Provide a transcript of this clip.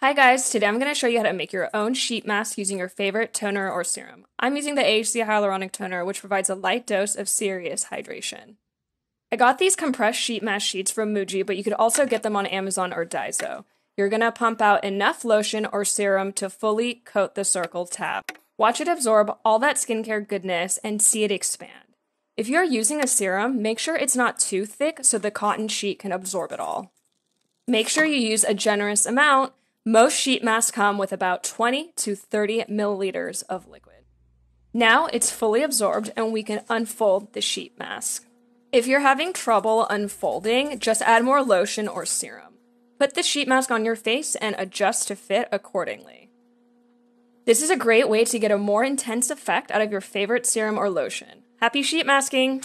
Hi guys, today I'm going to show you how to make your own sheet mask using your favorite toner or serum. I'm using the AHC Hyaluronic Toner, which provides a light dose of serious hydration. I got these compressed sheet mask sheets from Muji, but you could also get them on Amazon or Daiso. You're going to pump out enough lotion or serum to fully coat the circle tab. Watch it absorb all that skincare goodness and see it expand. If you're using a serum, make sure it's not too thick so the cotton sheet can absorb it all. Make sure you use a generous amount. Most sheet masks come with about 20 to 30 milliliters of liquid. Now it's fully absorbed and we can unfold the sheet mask. If you're having trouble unfolding, just add more lotion or serum. Put the sheet mask on your face and adjust to fit accordingly. This is a great way to get a more intense effect out of your favorite serum or lotion. Happy sheet masking!